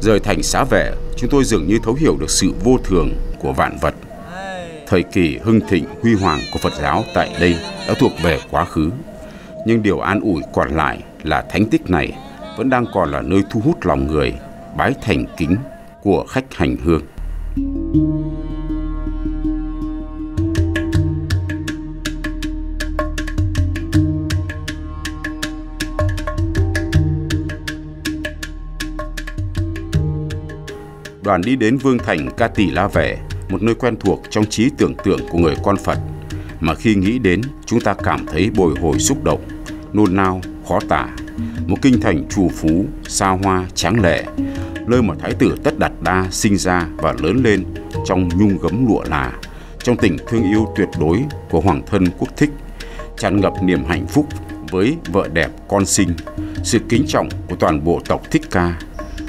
Rời thành xá vẻ, chúng tôi dường như thấu hiểu được sự vô thường của vạn vật. Thời kỳ hưng thịnh huy hoàng của Phật giáo tại đây đã thuộc về quá khứ. Nhưng điều an ủi còn lại là thánh tích này vẫn đang còn là nơi thu hút lòng người, bái thành kính của khách hành hương. Đoàn đi đến Vương Thành Ca Tỳ La vẻ một nơi quen thuộc trong trí tưởng tượng của người con Phật, mà khi nghĩ đến chúng ta cảm thấy bồi hồi xúc động, nôn nao, khó tả. Một kinh thành trù phú, xa hoa, tráng lệ, nơi mà Thái tử Tất Đạt Đa sinh ra và lớn lên trong nhung gấm lụa là, trong tình thương yêu tuyệt đối của Hoàng thân quốc thích, tràn ngập niềm hạnh phúc với vợ đẹp con sinh, sự kính trọng của toàn bộ tộc Thích Ca,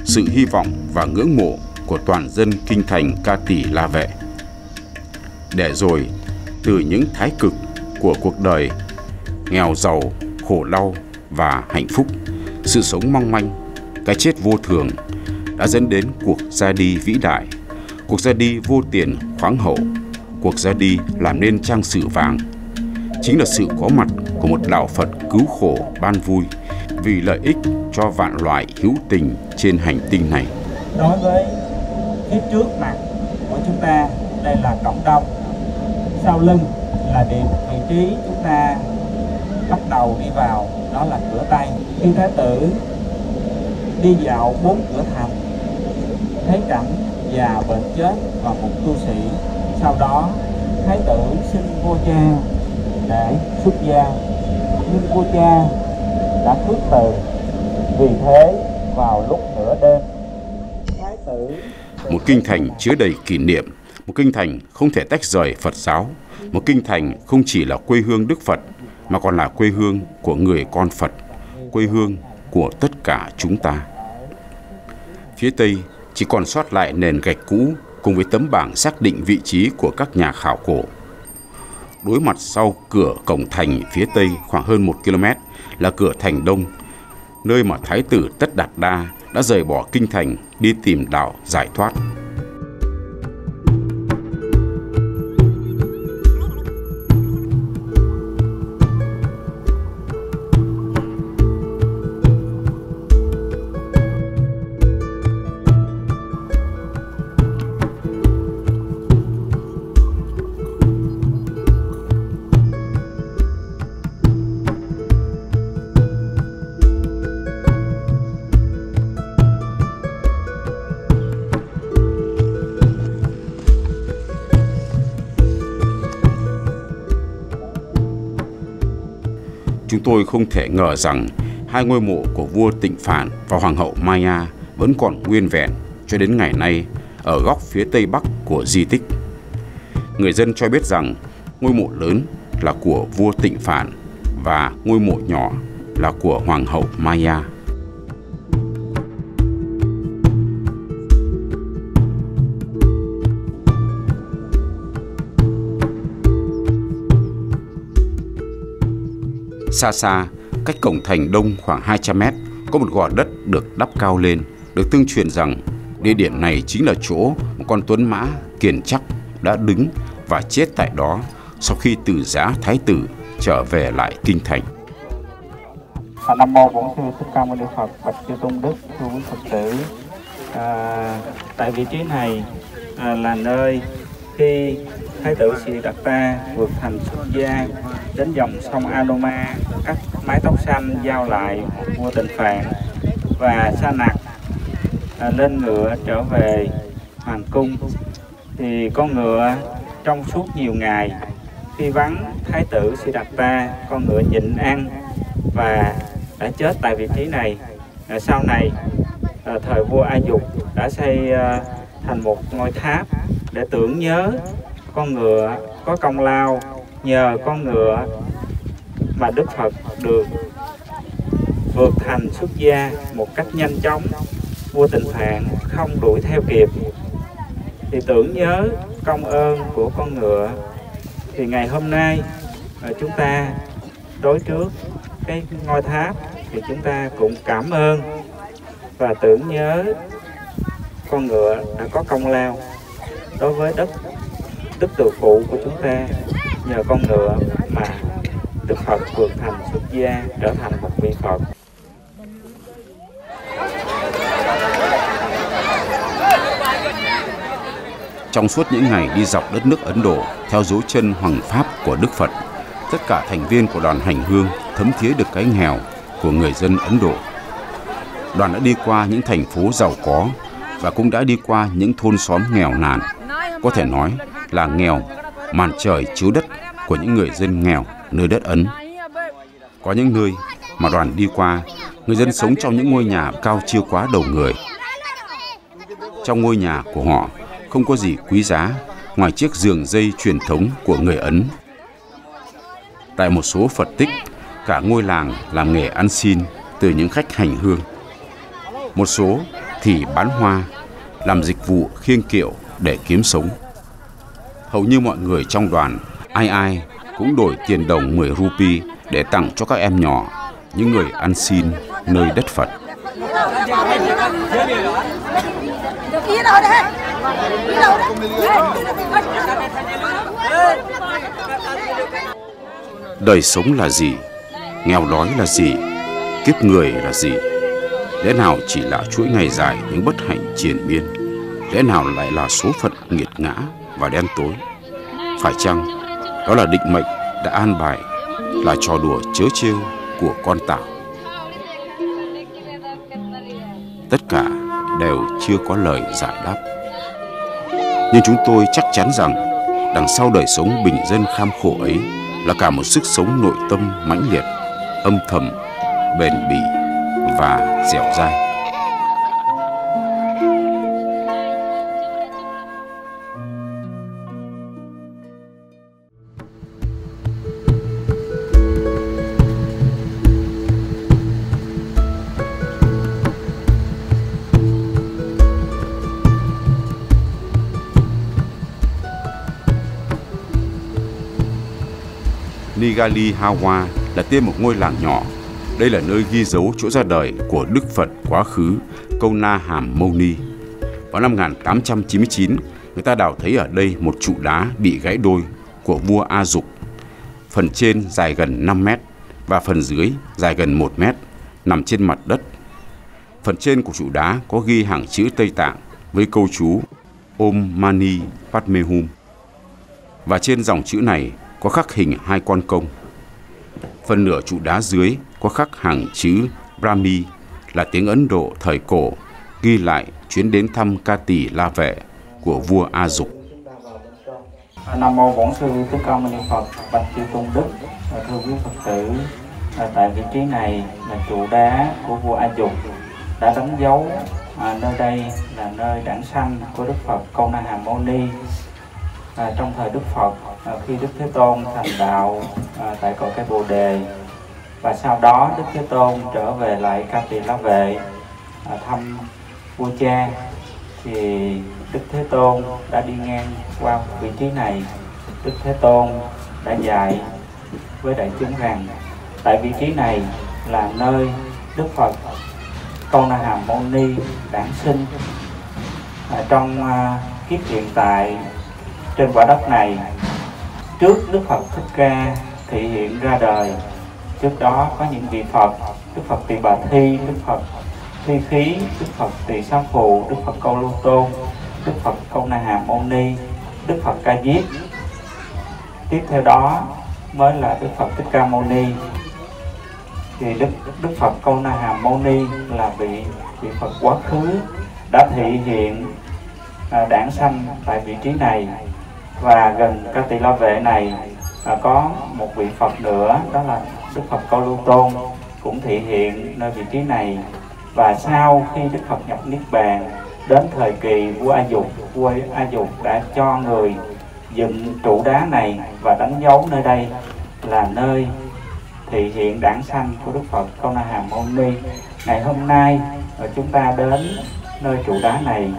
sự hy vọng và ngưỡng mộ của toàn dân kinh thành ca tỷ la vệ. Để rồi, từ những thái cực của cuộc đời, nghèo giàu, khổ đau và hạnh phúc, sự sống mong manh, cái chết vô thường đã dẫn đến cuộc ra đi vĩ đại, cuộc ra đi vô tiền khoáng hậu, cuộc ra đi làm nên trang sử vàng. Chính là sự có mặt của một đạo Phật cứu khổ ban vui vì lợi ích cho vạn loại hữu tình trên hành tinh này. Đối với phía trước mặt của chúng ta. Đây là cổng đồng. Sau lưng là điểm vị trí chúng ta bắt đầu đi vào, đó là cửa tây khi thái tử đi dạo bốn cửa thành, thấy cảnh già bệnh chết và một tu sĩ. Sau đó, thái tử xin vua cha để xuất gia. Nhưng vua cha đã khước từ. Vì thế, vào lúc nửa đêm, thái tử một kinh thành chứa đầy kỷ niệm, một kinh thành không thể tách rời Phật giáo, một kinh thành không chỉ là quê hương Đức Phật mà còn là quê hương của người con Phật, quê hương của tất cả chúng ta. Phía Tây chỉ còn sót lại nền gạch cũ cùng với tấm bảng xác định vị trí của các nhà khảo cổ. Đối mặt sau cửa cổng thành phía Tây khoảng hơn một km là cửa thành Đông, nơi mà Thái tử Tất Đạt Đa đã rời bỏ kinh thành đi tìm đạo giải thoát. Tôi không thể ngờ rằng hai ngôi mộ của vua Tịnh Phạn và Hoàng hậu Maya vẫn còn nguyên vẹn cho đến ngày nay ở góc phía tây bắc của di tích. Người dân cho biết rằng ngôi mộ lớn là của vua Tịnh Phạn và ngôi mộ nhỏ là của Hoàng hậu Maya. Xa xa, cách cổng thành đông khoảng 200 mét, có một gò đất được đắp cao lên, được tương truyền rằng địa điểm này chính là chỗ một con tuấn mã kiền chắc đã đứng và chết tại đó sau khi từ giá thái tử trở về lại kinh thành. Nam mô Bổn sư Thích Ca Mâu Ni Phật, bạch chư tôn đức, thưa quý Phật tử. À, tại vị trí này à, là nơi khi Thái tử Siddhartha vượt thành xuất gia đến dòng sông Anoma, cắt mái tóc xanh giao lại vua Tịnh Phạn và Sa Nặc à, lên ngựa trở về hoàng cung. Thì con ngựa trong suốt nhiều ngày khi vắng Thái tử Siddhartha, con ngựa nhịn ăn và đã chết tại vị trí này. À, sau này à, thời vua A Dục đã xây à, thành một ngôi tháp để tưởng nhớ con ngựa có công lao nhờ con ngựa mà Đức Phật được vượt thành xuất gia một cách nhanh chóng vua Tịnh Phạn không đuổi theo kịp. Thì tưởng nhớ công ơn của con ngựa, thì ngày hôm nay à, chúng ta đối trước cái ngôi tháp, thì chúng ta cũng cảm ơn và tưởng nhớ con ngựa đã có công lao đối với đất, đức từ phụ của chúng ta nhờ con ngựa mà Đức Phật vượt thành xuất gia trở thành một vị Phật Trong suốt những ngày đi dọc đất nước Ấn Độ theo dấu chân hoàng pháp của Đức Phật, tất cả thành viên của đoàn hành hương thấm thía được cái nghèo của người dân Ấn Độ. Đoàn đã đi qua những thành phố giàu có và cũng đã đi qua những thôn xóm nghèo nàn. Có thể nói là nghèo, màn trời chiếu đất của những người dân nghèo nơi đất Ấn. Có những nơi mà đoàn đi qua, người dân sống trong những ngôi nhà cao chưa quá đầu người. Trong ngôi nhà của họ không có gì quý giá ngoài chiếc giường dây truyền thống của người Ấn. Tại một số Phật tích, cả ngôi làng làm nghề ăn xin từ những khách hành hương. Một số thì bán hoa, làm dịch vụ khiêng kiệu để kiếm sống. Hầu như mọi người trong đoàn, ai ai cũng đổi tiền đồng 10 rupi để tặng cho các em nhỏ, những người ăn xin nơi đất Phật. Đời sống là gì? Nghèo đói là gì? Kiếp người là gì? Lẽ nào chỉ là chuỗi ngày dài những bất hạnh triền miên? Lẽ nào lại là số phận nghiệt ngã và đen tối? Phải chăng đó là định mệnh đã an bài là trò đùa chớ trêu của con tạo? Tất cả đều chưa có lời giải đáp. Nhưng chúng tôi chắc chắn rằng đằng sau đời sống bình dân kham khổ ấy là cả một sức sống nội tâm mãnh liệt, âm thầm, bền bỉ và dẻo dai. Nigali Hawa là tên một ngôi làng nhỏ. Đây là nơi ghi dấu chỗ ra đời của Đức Phật quá khứ Câu Na Hàm Mâu Ni. Vào năm 1899, người ta đào thấy ở đây một trụ đá bị gãy đôi của vua A Dục. Phần trên dài gần 5 mét và phần dưới dài gần 1 mét, nằm trên mặt đất. Phần trên của trụ đá có ghi hàng chữ Tây Tạng với câu chú Om Mani Padme Hum. Và trên dòng chữ này có khắc hình hai con công. Phần nửa trụ đá dưới có khắc hàng chữ Brahmi là tiếng Ấn Độ thời cổ ghi lại chuyến đến thăm Ca Tỳ La Vệ của vua A Dục. Nam mô Bổn sư Thích Ca Mâu Ni Phật, bạch chư tôn đức, thưa quý Phật tử, à, tại vị trí này là trụ đá của vua A Dục đã đánh dấu à, nơi đây là nơi đản sanh của Đức Phật Câu Na Hàm Mâu Ni à, trong thời Đức Phật à, khi Đức Thế Tôn thành đạo à, tại cội cây Bồ Đề và sau đó Đức Thế Tôn trở về lại Ca Tỳ La Vệ à, thăm vua cha thì Đức Thế Tôn đã đi ngang qua vị trí này. Đức Thế Tôn đã dạy với đại chúng rằng tại vị trí này là nơi Đức Phật Câu Na Hàm Mâu Ni đản sinh. À, trong à, kiếp hiện tại trên quả đất này. Trước Đức Phật Thích Ca thị hiện ra đời, trước đó có những vị Phật, Đức Phật Tỳ Bà Thi, Đức Phật Thi Khí, Đức Phật Tỳ Sa Phù Đức Phật Câu lô Tôn, Đức Phật Câu Na Hàm Mâu Ni, Đức Phật Ca Diếp. Tiếp theo đó mới là Đức Phật Thích Ca Mâu Ni. Thì Đức Đức Phật Câu Na Hàm Mâu Ni là vị vị Phật quá khứ đã thị hiện đảng đản sanh tại vị trí này và gần các tỳ la vệ này à, có một vị Phật nữa đó là Đức Phật Câu Lưu Tôn cũng thị hiện nơi vị trí này. Và sau khi Đức Phật nhập Niết Bàn đến thời kỳ vua A Dục vua A Dục đã cho người dựng trụ đá này và đánh dấu nơi đây là nơi thị hiện đản sanh của Đức Phật Câu Na Hàm môn Ni. Ngày hôm nay à, chúng ta đến nơi trụ đá này.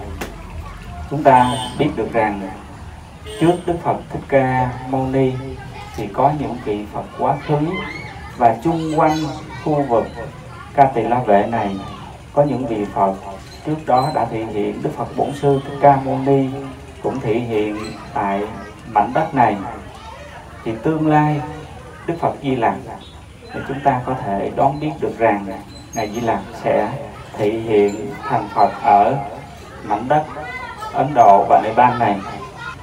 Chúng ta biết được rằng trước Đức Phật Thích Ca Mâu Ni thì có những vị Phật quá khứ và chung quanh khu vực Ca Tỳ La Vệ này. Có những vị Phật trước đó đã thể hiện Đức Phật Bổn Sư Thích Ca Mâu Ni cũng thể hiện tại mảnh đất này. Thì tương lai Đức Phật Di Lặc thì chúng ta có thể đón biết được rằng Ngài Di Lặc sẽ thể hiện thành Phật ở mảnh đất Ấn Độ và Nepal này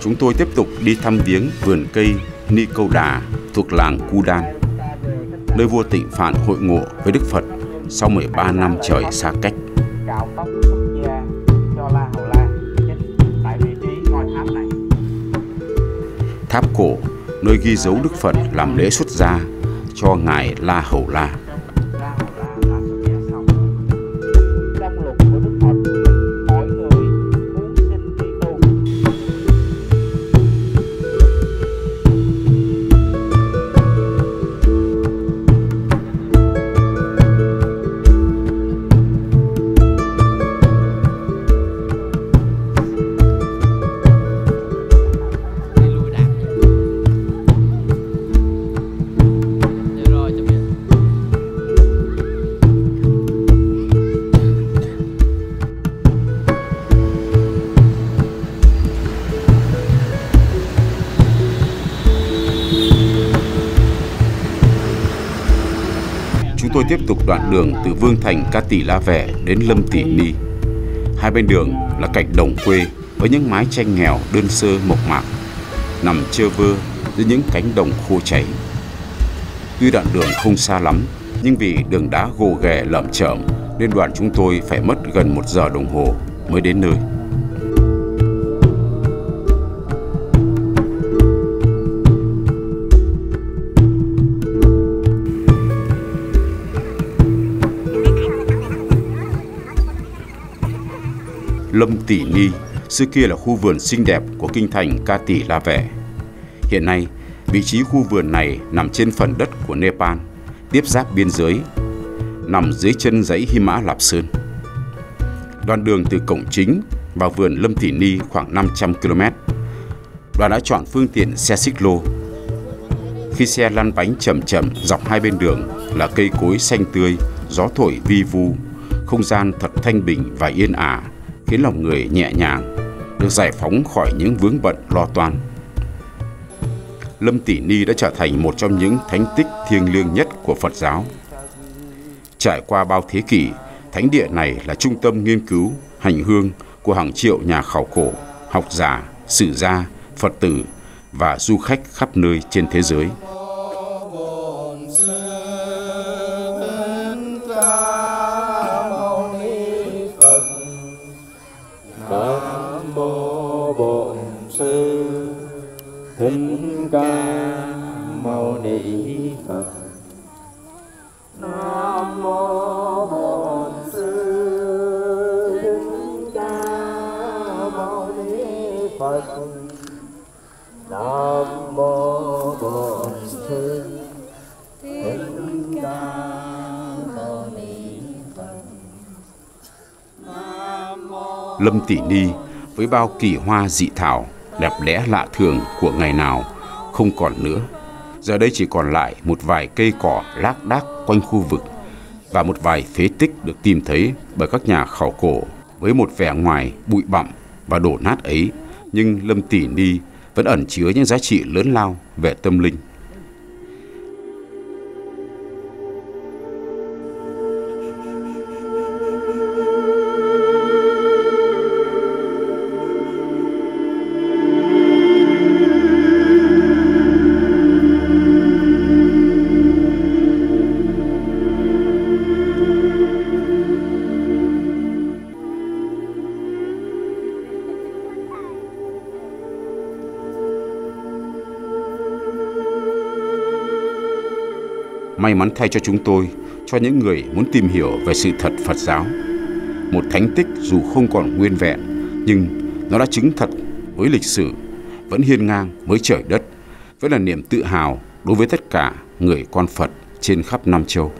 Đoàn chúng tôi tiếp tục đi thăm viếng vườn cây Ni Câu Đà thuộc làng Cu Đan, nơi vua Tịnh Phạn hội ngộ với Đức Phật sau 13 năm trời xa cách. Tháp cổ, nơi ghi dấu Đức Phật làm lễ xuất gia cho Ngài La Hầu La tiếp tục đoạn đường từ Vương Thành Ca Tỷ La Vẻ đến Lâm Tỷ Ni. Hai bên đường là cảnh đồng quê với những mái tranh nghèo đơn sơ mộc mạc, nằm chơ vơ dưới những cánh đồng khô cháy. Tuy đoạn đường không xa lắm, nhưng vì đường đá gồ ghề lởm chởm nên đoàn chúng tôi phải mất gần một giờ đồng hồ mới đến nơi. Lâm Tỷ Ni, xưa kia là khu vườn xinh đẹp của kinh thành Ca Tỷ La Vẻ. Hiện nay, vị trí khu vườn này nằm trên phần đất của Nepal, tiếp giáp biên giới, nằm dưới chân dãy Hy Mã Lạp Sơn. Đoạn đường từ cổng chính vào vườn Lâm Tỷ Ni khoảng 500 km. Đoàn đã chọn phương tiện xe xích lô. Khi xe lăn bánh chậm chậm dọc hai bên đường là cây cối xanh tươi, gió thổi vi vu, không gian thật thanh bình và yên ả, khiến lòng người nhẹ nhàng, được giải phóng khỏi những vướng bận lo toan. Lâm Tỷ Ni đã trở thành một trong những thánh tích thiêng liêng nhất của Phật giáo. Trải qua bao thế kỷ, thánh địa này là trung tâm nghiên cứu, hành hương của hàng triệu nhà khảo cổ, học giả, sử gia, Phật tử và du khách khắp nơi trên thế giới. Nam mô Bổn Sư Thích Ca Mâu Ni Phật. Lâm Tỷ Ni với bao kỳ hoa dị thảo đẹp đẽ lạ thường của ngày nào không còn nữa. Giờ đây chỉ còn lại một vài cây cỏ lác đác quanh khu vực và một vài phế tích được tìm thấy bởi các nhà khảo cổ với một vẻ ngoài bụi bặm và đổ nát ấy, nhưng Lâm Tỷ Ni vẫn ẩn chứa những giá trị lớn lao về tâm linh. May mắn thay cho chúng tôi, cho những người muốn tìm hiểu về sự thật Phật giáo. Một thánh tích dù không còn nguyên vẹn, nhưng nó đã chứng thật với lịch sử, vẫn hiên ngang với trời đất, vẫn là niềm tự hào đối với tất cả người con Phật trên khắp Nam Châu.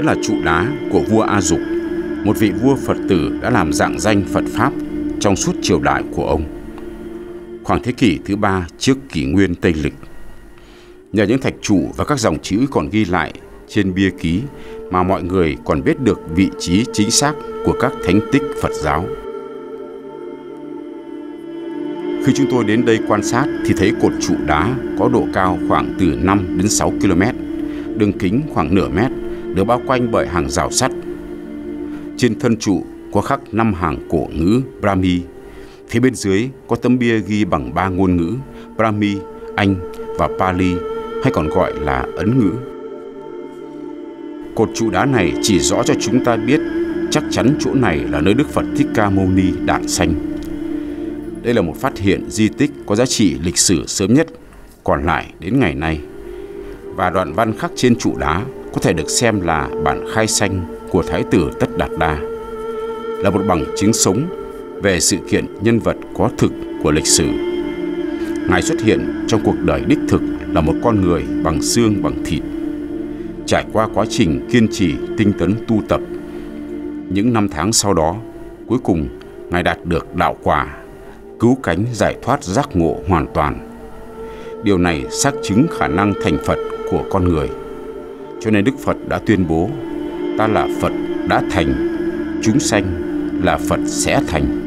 Vẫn là trụ đá của vua A Dục, một vị vua Phật tử đã làm dạng danh Phật Pháp trong suốt triều đại của ông. Khoảng thế kỷ thứ ba trước kỷ nguyên Tây Lịch. Nhờ những thạch trụ và các dòng chữ còn ghi lại trên bia ký mà mọi người còn biết được vị trí chính xác của các thánh tích Phật giáo. Khi chúng tôi đến đây quan sát thì thấy cột trụ đá có độ cao khoảng từ 5 đến 6 km đường kính khoảng nửa mét, được bao quanh bởi hàng rào sắt. Trên thân trụ có khắc năm hàng cổ ngữ Brahmi. Phía bên dưới có tấm bia ghi bằng ba ngôn ngữ Brahmi, Anh và Pali hay còn gọi là Ấn ngữ. Cột trụ đá này chỉ rõ cho chúng ta biết chắc chắn chỗ này là nơi Đức Phật Thích Ca Mâu Ni đản sanh. Đây là một phát hiện di tích có giá trị lịch sử sớm nhất còn lại đến ngày nay và đoạn văn khắc trên trụ đá có thể được xem là bản khai sanh của Thái tử Tất Đạt Đa, là một bằng chứng sống về sự kiện nhân vật có thực của lịch sử. Ngài xuất hiện trong cuộc đời đích thực là một con người bằng xương bằng thịt, trải qua quá trình kiên trì tinh tấn tu tập. Những năm tháng sau đó, cuối cùng Ngài đạt được đạo quả, cứu cánh giải thoát giác ngộ hoàn toàn. Điều này xác chứng khả năng thành Phật của con người. Cho nên Đức Phật đã tuyên bố, ta là Phật đã thành, chúng sanh là Phật sẽ thành.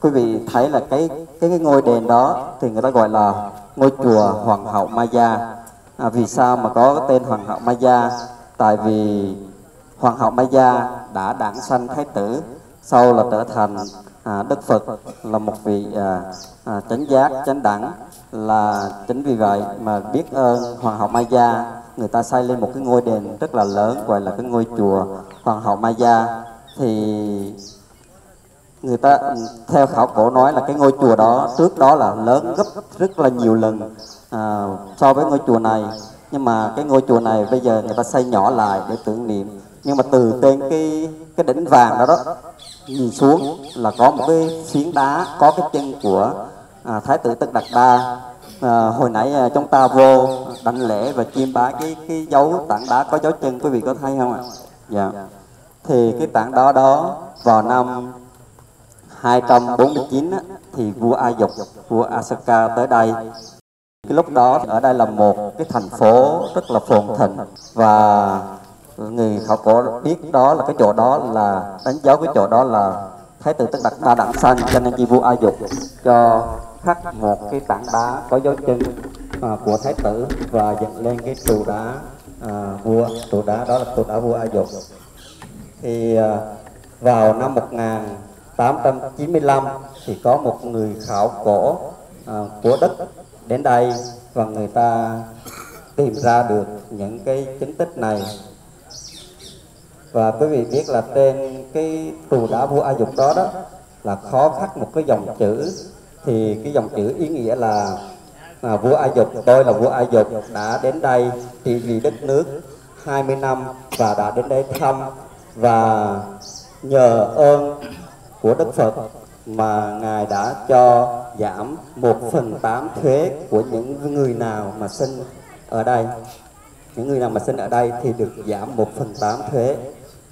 Quý vị thấy là cái cái cái ngôi đền đó thì người ta gọi là ngôi chùa Hoàng hậu Maya. À, vì sao mà có tên Hoàng hậu Maya? Tại vì Hoàng hậu Maya đã đản sanh thái tử sau là trở thành à, Đức Phật là một vị à, à, chánh giác chánh đẳng là chính vì vậy mà biết ơn hoàng hậu Maya người ta xây lên một cái ngôi đền rất là lớn gọi là cái ngôi chùa hoàng hậu Maya thì người ta theo khảo cổ nói là cái ngôi chùa đó trước đó là lớn gấp rất là nhiều lần à, so với ngôi chùa này. Nhưng mà cái ngôi chùa này bây giờ người ta xây nhỏ lại để tưởng niệm. Nhưng mà từ trên cái cái đỉnh vàng đó đó nhìn xuống là có một cái phiến đá có cái chân của à, thái tử tất đạt đa à, hồi nãy à, chúng ta vô đảnh lễ và chiêm bái cái cái dấu tảng đá có dấu chân quý vị có thấy không ạ? Dạ. Thì cái tảng đó đó vào năm 249 á, thì vua A Dục vua Asaka tới đây. Cái lúc đó ở đây là một cái thành phố rất là phồn thịnh và người khảo cổ biết đó là cái chỗ đó là đánh dấu cái chỗ đó là thái tử tất đặt đa đặng sanh cho nên chi vua a dục cho khắc một cái tảng đá có dấu chân à, của thái tử và dựng lên cái trụ đá à, vua trụ đá đó là trụ đá vua a dục. Thì à, vào năm 1895 thì có một người khảo cổ à, của đất đến đây và người ta tìm ra được những cái chứng tích này và quý vị biết là trên cái tù đá vua A Dục đó đó là khó khắc một cái dòng chữ. Thì cái dòng chữ ý nghĩa là à, vua A Dục tôi là vua A Dục đã đến đây trị vì đất nước 20 năm và đã đến đây thăm. Và nhờ ơn của Đức Phật mà Ngài đã cho giảm một phần tám thuế của những người nào mà sinh ở đây. Những người nào mà sinh ở đây thì được giảm một phần tám thuế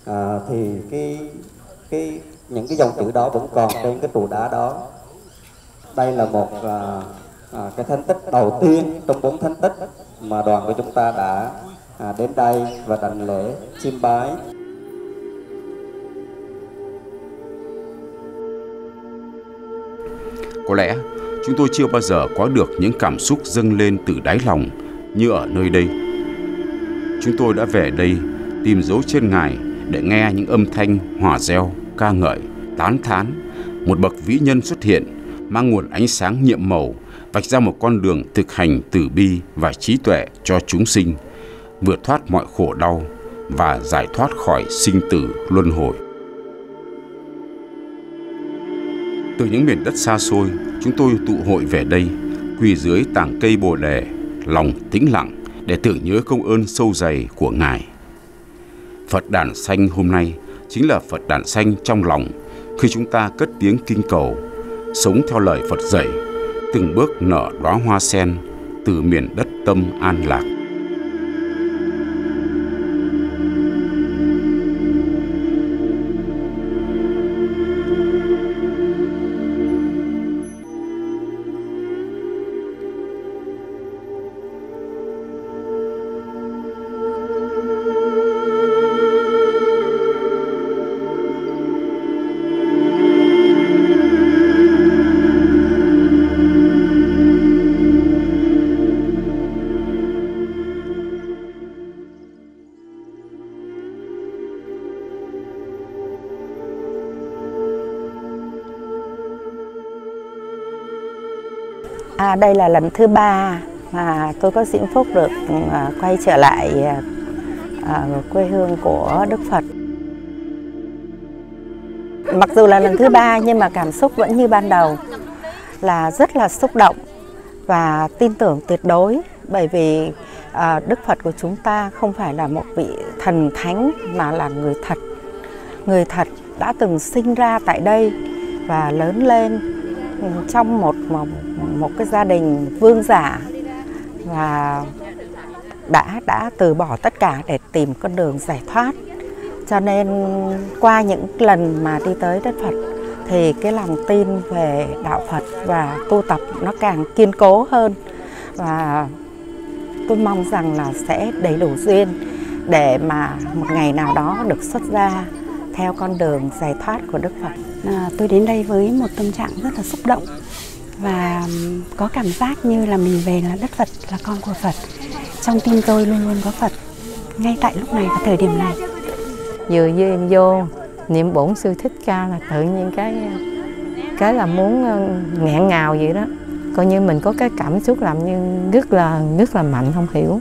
à, thì cái cái những cái dòng chữ đó vẫn còn trên cái trụ đá đó đây là một à, à, cái thánh tích đầu tiên trong bốn thánh tích mà đoàn của chúng ta đã à, đến đây và đảnh lễ chiêm bái Có lẽ chúng tôi chưa bao giờ có được những cảm xúc dâng lên từ đáy lòng như ở nơi đây. Chúng tôi đã về đây tìm dấu chân Ngài để nghe những âm thanh hòa reo, ca ngợi, tán thán, một bậc vĩ nhân xuất hiện mang nguồn ánh sáng nhiệm màu vạch ra một con đường thực hành từ bi và trí tuệ cho chúng sinh, vượt thoát mọi khổ đau và giải thoát khỏi sinh tử luân hồi. Từ những miền đất xa xôi, chúng tôi tụ hội về đây, quỳ dưới tảng cây bồ đề, lòng tĩnh lặng để tưởng nhớ công ơn sâu dày của Ngài. Phật đàn xanh hôm nay chính là Phật đàn xanh trong lòng khi chúng ta cất tiếng kinh cầu, sống theo lời Phật dạy, từng bước nở đóa hoa sen từ miền đất tâm an lạc. À, đây là lần thứ ba mà tôi có diễm phúc được ừ, à, quay trở lại à, à, quê hương của Đức Phật. Mặc dù là lần thứ ba nhưng mà cảm xúc vẫn như ban đầu là rất là xúc động và tin tưởng tuyệt đối bởi vì à, Đức Phật của chúng ta không phải là một vị thần thánh mà là người thật. Người thật đã từng sinh ra tại đây và lớn lên trong một một, một cái gia đình vương giả và đã đã từ bỏ tất cả để tìm con đường giải thoát cho nên qua những lần mà đi tới đất Phật thì cái lòng tin về đạo Phật và tu tập nó càng kiên cố hơn và tôi mong rằng là sẽ đầy đủ duyên để mà một ngày nào đó được xuất ra theo con đường giải thoát của Đức Phật. À, tôi đến đây với một tâm trạng rất là xúc động và có cảm giác như là mình về là đất Phật, là con của Phật. Trong tim tôi luôn luôn có Phật ngay tại lúc này và thời điểm này. Vừa duyên vô niệm bổn sư thích ca là tự nhiên cái cái là muốn ờ, nghẹn ngào vậy đó coi như mình có cái cảm xúc làm như rất là rất là mạnh không hiểu